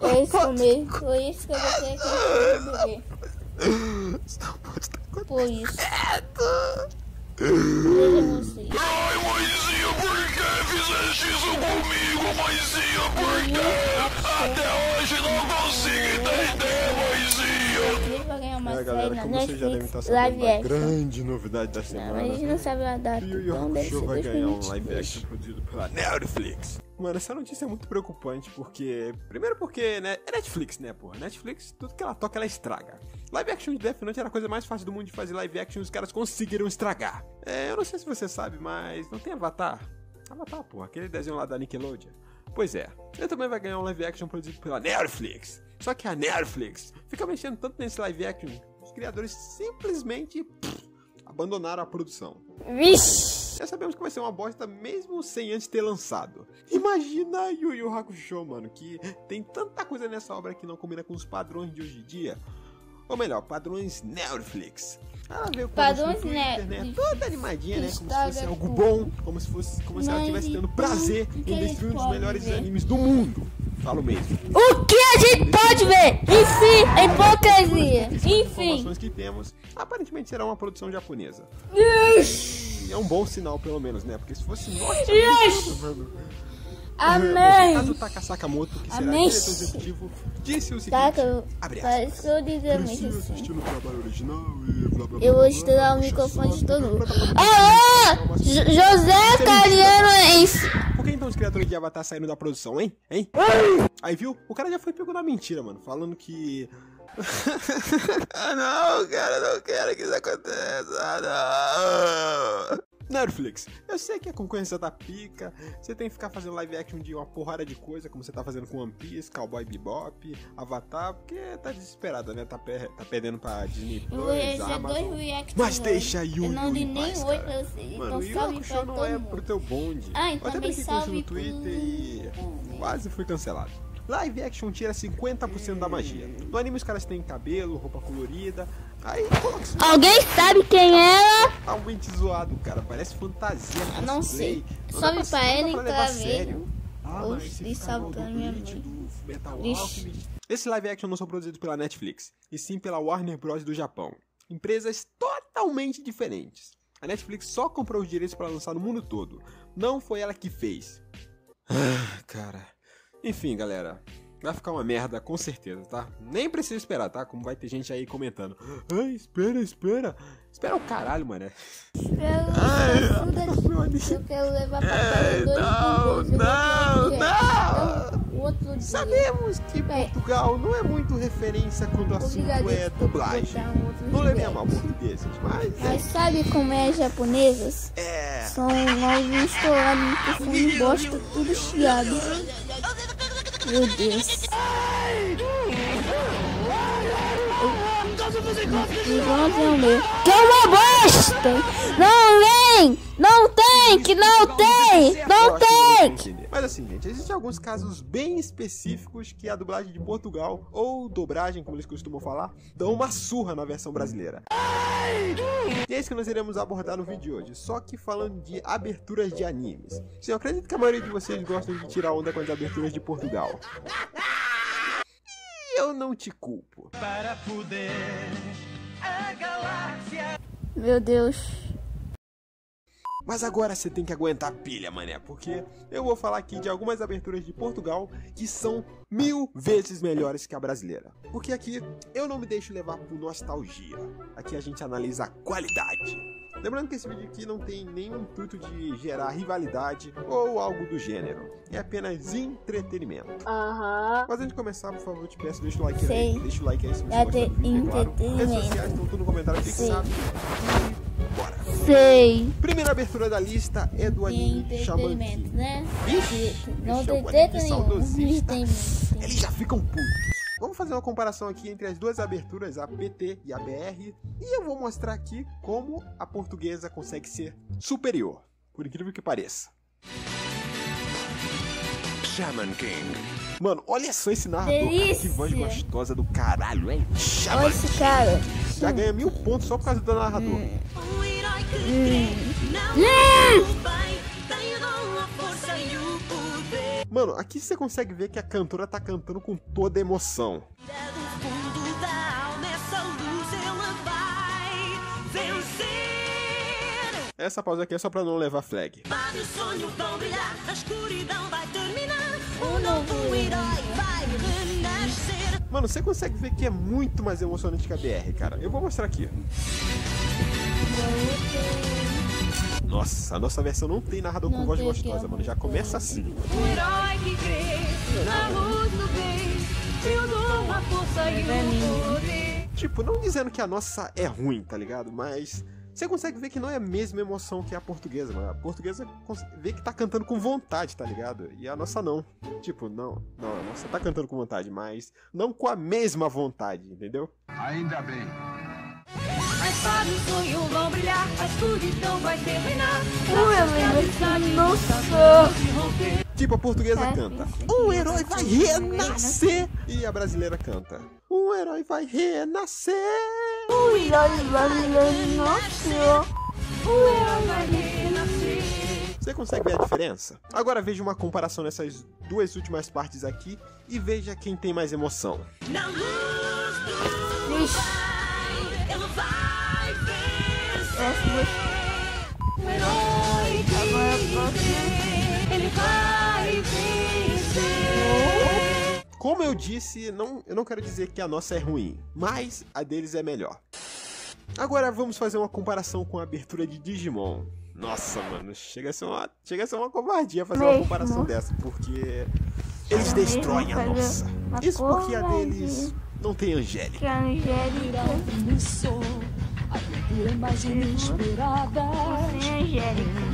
É isso mesmo. Foi isso que eu botei aqui no. Isso não pode estar acontecendo. Por isso. Ai, mãezinha, por que fizeste isso comigo, mãezinha? Por que? Até hoje não consigo entender, mãezinha. Uma galera, como vocês já devem estar sabendo action. grande novidade da Não, semana. mas a gente não sabe a data, Yu Yu Hakusho vai ganhar um live 2022. action produzido pela Netflix. Mano, essa notícia é muito preocupante porque. Primeiro porque, né? É Netflix, né, porra? Netflix, tudo que ela toca, ela estraga. Live action de Death Note era a coisa mais fácil do mundo de fazer live action e os caras conseguiram estragar. É, eu não sei se você sabe, mas não tem Avatar? Avatar, porra, aquele desenho lá da Nickelodeon. Pois é, ele também vai ganhar um live action produzido pela Netflix. Só que a Netflix fica mexendo tanto nesse live action, criadores simplesmente pff, abandonaram a produção. Vixe! Já sabemos que vai ser uma bosta mesmo sem antes ter lançado. Imagina Yu Yu Hakusho, mano, que tem tanta coisa nessa obra que não combina com os padrões de hoje em dia. Ou melhor, padrões Netflix. Ela veio com Padrões Twitter, né? Netflix. Toda animadinha, né? Como se fosse algo tudo. bom, como se fosse como se ela estivesse tendo prazer em destruir um dos melhores ver? animes do mundo. Falo mesmo. O que a gente pode ver? Enfim, é hipocrisia. As Enfim. informações que temos, aparentemente será uma produção japonesa. E é um bom sinal, pelo menos, né? Porque se fosse norte-americano, mano. O Amém. Kazu Taka Sakamoto, que será Amém. diretor executivo, disse o seguinte: Tá, eu, abre aspas. que eu dizer Cresci mesmo assim. assistindo o trabalho original e blá blá blá. Eu vou blá, estourar o microfone de todo mundo. Alô! José Cariano em... Por que então os criadores de Avatar saíram da produção, hein? Hein? Aí viu? O cara já foi pego na mentira, mano. Falando que. ah, não, cara, não quero que isso aconteça. Ah, não. Netflix, eu sei que a concorrência tá pica, você tem que ficar fazendo live action de uma porrada de coisa, como você tá fazendo com One Piece, Cowboy Bebop, Avatar, porque tá desesperada, né? Tá, per- tá perdendo pra Disney Eu Plus, dois Amazon. reacts Mas hoje. deixa Yu Eu não em nem oi cara. pra vocês. Mano, Então o Yu Hakusho não é pro teu bonde. Ah, Eu então até também brinquei com isso no Twitter e quase fui cancelado. Live action tira 50% da magia. No anime os caras têm cabelo, roupa colorida. Aí Alguém sabe quem é? Totalmente zoado, cara. Parece fantasia. Eu não sei. Dá pra não dá ela e pra ver. sério. Ah, e salve do pra minha mãe. Esse live action não são produzidos pela Netflix, e sim pela Warner Bros. do Japão. Empresas totalmente diferentes. A Netflix só comprou os direitos para lançar no mundo todo. Não foi ela que fez. Ah, cara. Enfim, galera. Vai ficar uma merda, com certeza, tá? Nem precisa esperar, tá? Como vai ter gente aí comentando. Ai, espera, espera. Espera o caralho, mané. Anime. eu quero levar pra casa dois não, não, não. Outro dia. Sabemos que. Portugal não é muito referência quando o assunto é dublagem. um Não levem a mal portugueses, mas Mas sabe como é japonesas? é. São nós estourados microfone bosta, tudo chiado. Meu Deus. O meu. Que é uma bosta! Não vem! Não tem! Que não tem! Não que tem! Mas assim, gente, existem alguns casos bem específicos que a dublagem de Portugal, ou dobragem, como eles costumam falar, dão uma surra na versão brasileira. E é isso que nós iremos abordar no vídeo de hoje, só que falando de aberturas de animes. Sim, eu acredito que a maioria de vocês gostam de tirar onda com as aberturas de Portugal. Eu não te culpo. Meu Deus. Mas agora você tem que aguentar a pilha, mané, porque eu vou falar aqui de algumas aberturas de Portugal que são mil vezes melhores que a brasileira. Porque aqui eu não me deixo levar por nostalgia. Aqui a gente analisa a qualidade. Lembrando que esse vídeo aqui não tem nenhum intuito de gerar rivalidade ou algo do gênero. É apenas entretenimento. Aham. Mas antes de começar, por favor, eu te peço, deixa o like Sei. aí. Deixa o like aí se você É gosta do vídeo, é claro. Redes sociais estão tudo no comentário fixado. E Sei. Primeira abertura da lista é do anime Shaman King. né? Ixi, Não é tem o treta anime nenhuma. saudosista. Entretenimento. Eles já ficam putos. Vamos fazer uma comparação aqui entre as duas aberturas, a PT e a BR, e eu vou mostrar aqui como a portuguesa consegue ser superior, por incrível que pareça. Shaman King. Mano, olha só esse narrador, cara, que voz gostosa do caralho, hein? Olha Shaman esse cara. já ganha mil pontos só por causa do narrador. Hum. Mano, aqui você consegue ver que a cantora tá cantando com toda emoção. Essa pausa aqui é só pra não levar flag. Mano, você consegue ver que é muito mais emocionante que a BR, cara. Eu vou mostrar aqui. Nossa, a nossa versão não tem narrador com Não voz tem gostosa, mano. Já voz começa assim. Um herói que crê na luz do bem. Eu dou a força e o poder. Tipo, não dizendo que a nossa é ruim, tá ligado? Mas você consegue ver que não é a mesma emoção que a portuguesa, mano. A portuguesa vê que tá cantando com vontade, tá ligado? E a nossa não. Tipo, não, não, a nossa tá cantando com vontade, mas não com a mesma vontade, entendeu? Ainda bem. A escuridão vai terminar. Ué, mas nossa. Tipo, a portuguesa É, canta. Um herói vai renascer. E a brasileira canta. Um herói vai renascer. Ui, olha, olha, nossa. O herói vai renascer. Você consegue ver a diferença? Agora veja uma comparação nessas duas últimas partes aqui e veja quem tem mais emoção. Na luz do Ixi, vai, vai Agora crê, ele vai vencer. Como eu disse, não, eu não quero dizer que a nossa é ruim, mas a deles é melhor. Agora vamos fazer uma comparação com a abertura de Digimon. Nossa, mano, chega a ser uma, chega a ser uma covardia fazer uma Mesmo. comparação dessa, porque eles destroem a nossa. uma Isso porque a deles não tem Angélica. Que a Angélica. Começou a aventura mais inesperada. Sem Angélica.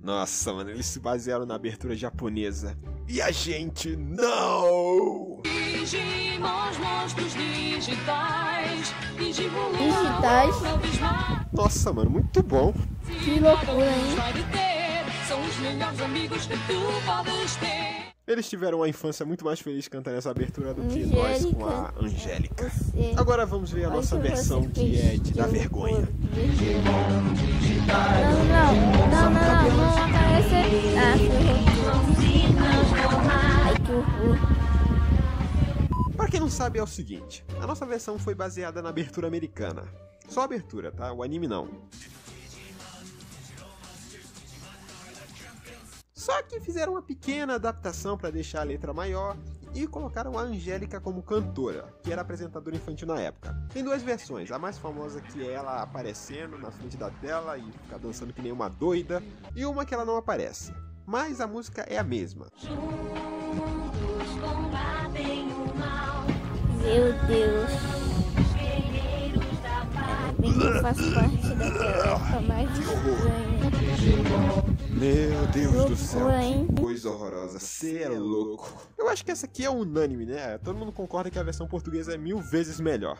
Nossa, mano, eles se basearam na abertura japonesa. E a gente não! Digimons, monstros digitais. Digitais? Nossa, mano, muito bom. Que loucura, hein? São os melhores amigos que tu podes ter. Eles tiveram uma infância muito mais feliz cantando essa abertura do que nós com a Angélica. Agora vamos ver a nossa versão é de dar Eu vergonha. Não, não, não, não, não. Ah. Pra quem não sabe, é o seguinte: a nossa versão foi baseada na abertura americana. Só a abertura, tá? O anime não. Só que fizeram uma pequena adaptação pra deixar a letra maior e colocaram a Angélica como cantora, que era apresentadora infantil na época. Tem duas versões, a mais famosa que é ela aparecendo na frente da tela e ficar dançando que nem uma doida, e uma que ela não aparece. Mas a música é a mesma. Juntos combatem o mal. Meu Deus. Guerreiros da paz. Bem que eu faço parte daquela época mais estranha. Meu Deus do céu, hein? que coisa horrorosa, cê é louco. Eu acho que essa aqui é unânime, né? Todo mundo concorda que a versão portuguesa é mil vezes melhor.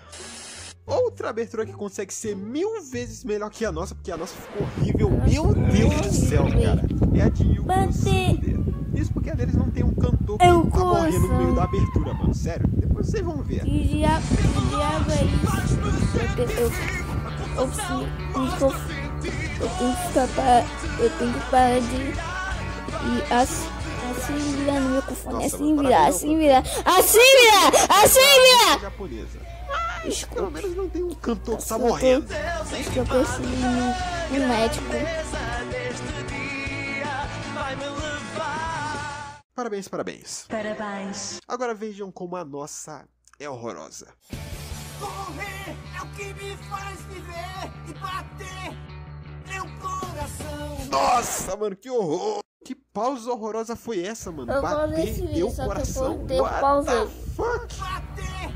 Outra abertura que consegue ser mil vezes melhor que a nossa, porque a nossa ficou horrível, meu Deus do céu, cara. É a de Yuko. Isso porque a deles não tem um cantor que Eu tá morrendo no meio da abertura, mano. Sério, depois vocês vão ver. Que diabo, que diabo é isso? Eu, te- eu, eu, preciso- eu, tô- eu tenho que ficar para, eu tenho que parar de e assim, assim virar no microfone, Nossa, assim mano, virar, assim virar, assim virar, assim virar. Desculpa, Pelo menos não tem um cantor que tá eu morrendo. acho que eu preciso no, no médico. Parabéns, parabéns. Parabéns. Agora vejam como a nossa é horrorosa. Correr é o que me faz viver e bater meu coração. Nossa, mano, que horror! Que pausa horrorosa foi essa, mano? Eu Bater nesse meu vídeo, só que eu coração. pause. the fuck? Bater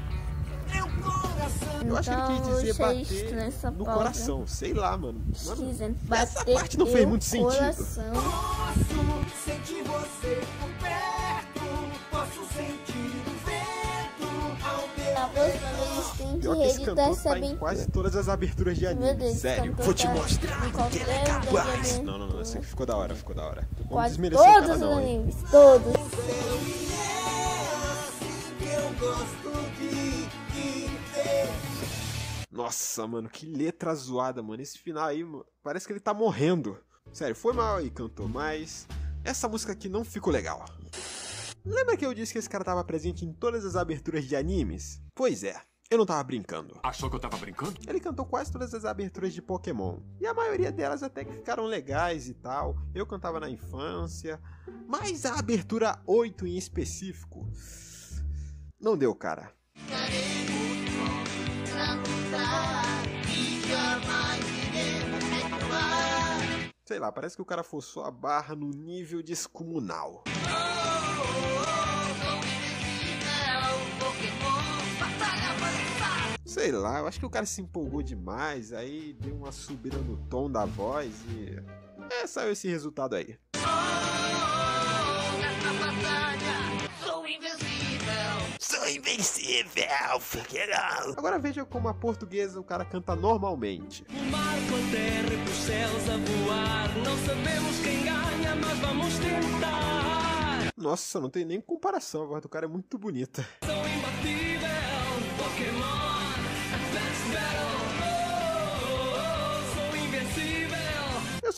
meu coração. Eu achei que ele Então, quis dizer eu achei bater no pausa. coração. Sei lá, mano. Mano, Dizendo, essa parte não fez muito sentido. coração. Posso sentir você por perto. Posso sentir o vento ao meu Que Pior que esse cantor essa tá em quase todas as aberturas de anime. Deus, Sério, vou te tá mostrar que ele é capaz. Não, não, não, esse aqui ficou da hora, ficou da hora. Vamos Quase desmerecer todos os não, hein? animes, todos. Nossa, mano, que letra zoada, mano. Esse final aí, mano, parece que ele tá morrendo. Sério, foi mal aí, cantor, mas essa música aqui não ficou legal. Lembra que eu disse que esse cara tava presente em todas as aberturas de animes? Pois é, eu não tava brincando. Achou que eu tava brincando? Ele cantou quase todas as aberturas de Pokémon. E a maioria delas até que ficaram legais e tal. Eu cantava na infância. Mas a abertura 8 em específico. Não deu, cara. Sei lá, parece que o cara forçou a barra no nível descomunal. Sei lá, eu acho que o cara se empolgou demais, aí deu uma subida no tom da voz e. É, saiu esse resultado aí. Sou invencível! Agora veja como a portuguesa o cara canta normalmente. O mar com a terra e pros céus a voar. Não sabemos quem ganha, mas vamos tentar. Nossa, não tem nem comparação, a voz do cara é muito bonita. Sou imbatível, Pokémon.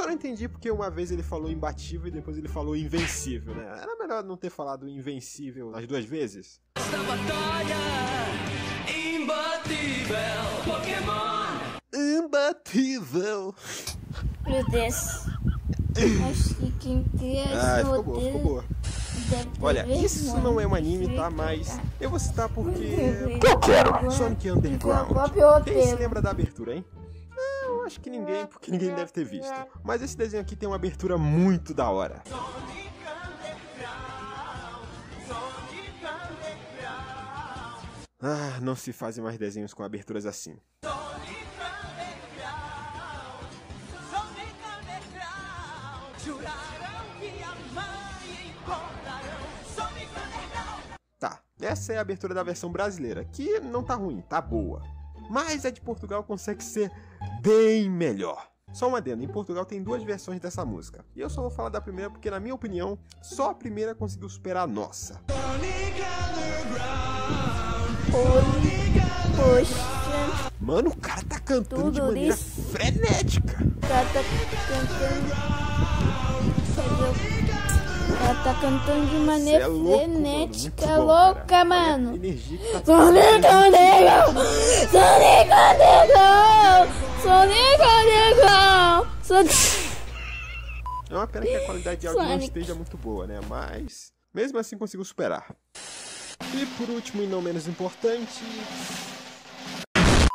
Só não entendi porque uma vez ele falou imbatível e depois ele falou invencível, né? Era melhor não ter falado invencível as duas vezes. Esta batalha imbatível, Pokémon. Imbatível! Meu Deus. Acho que quem criou Ah, ficou boa, ficou boa. Olha, isso não é um anime, tá? Mas eu vou citar porque. Eu quero! Sonic Underground. Quem se lembra da abertura, hein? Acho que ninguém, porque ninguém deve ter visto. Mas esse desenho aqui tem uma abertura muito da hora. Ah, não se fazem mais desenhos com aberturas assim. Tá, essa é a abertura da versão brasileira, que não tá ruim, tá boa. Mas a de Portugal consegue ser bem melhor. Só uma adendo, em Portugal tem duas versões dessa música. E eu só vou falar da primeira porque, na minha opinião, só a primeira conseguiu superar a nossa. Poxa, Mano, o cara tá cantando de Tudo maneira isso. frenética. o cara tá cantando. Cara tá cantando de maneira é louco, frenética, mano. Muito bom, louca, cara. Mano. energia que tá Sonic Underground! Sonic Underground! Sonic Underground! Sonic... É uma pena que a qualidade de áudio não Sonic. esteja muito boa, né? Mas, mesmo assim, conseguiu superar. E por último, e não menos importante.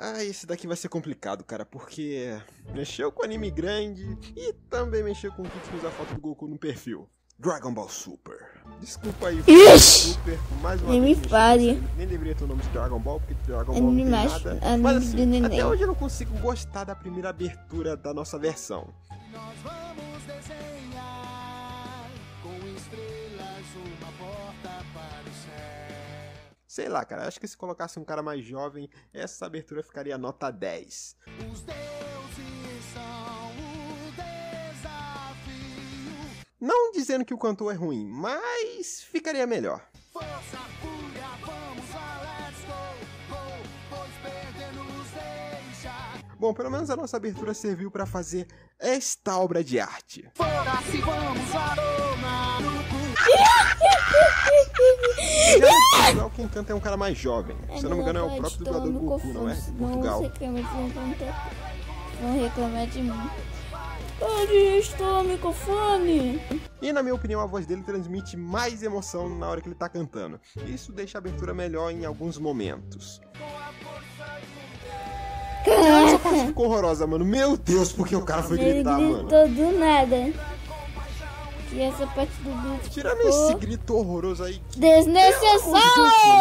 Ah, esse daqui vai ser complicado, cara, porque mexeu com anime grande e também mexeu com o que usa a foto do Goku no perfil. Dragon Ball Super. Desculpa aí, Ixi! Super, mais uma nem vez, me fale. Nem deveria ter o nome de Dragon Ball, porque Dragon Ball é mais, nada. Mas assim, neném. até hoje eu não consigo gostar da primeira abertura da nossa versão. Nós vamos desenhar com estrelas uma porta para o céu. Sei lá, cara, acho que se colocasse um cara mais jovem, essa abertura ficaria nota 10. Os 10 Não dizendo que o cantor é ruim, mas ficaria melhor. Força, fúria, vamos lá, let's go, go, pois perder nos deixa. Bom, pelo menos a nossa abertura serviu pra fazer esta obra de arte. Foda-se, vamos no cu. Já quem canta é um cara mais jovem. Se eu não me engano, é o próprio dublador do Goku, não é? Portugal. Não reclamar de mim, Onde está o microfone? E na minha opinião, a voz dele transmite mais emoção na hora que ele tá cantando. Isso deixa a abertura melhor em alguns momentos. Essa parte ficou horrorosa, mano. Meu Deus, porque o cara foi Ele gritar, mano. gritou do nada. E essa parte do grito Tirando ficou esse grito horroroso aí, que desnecessário.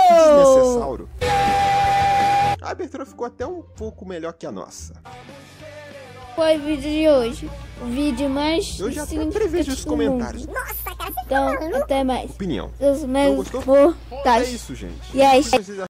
desnecessário. A abertura ficou até um pouco melhor que a nossa. Foi o vídeo de hoje. O vídeo mais Eu já prevejo os do mundo. comentários. Então, até mais. Opinião. Seus meus gostou? mortais. É isso, gente. O que vocês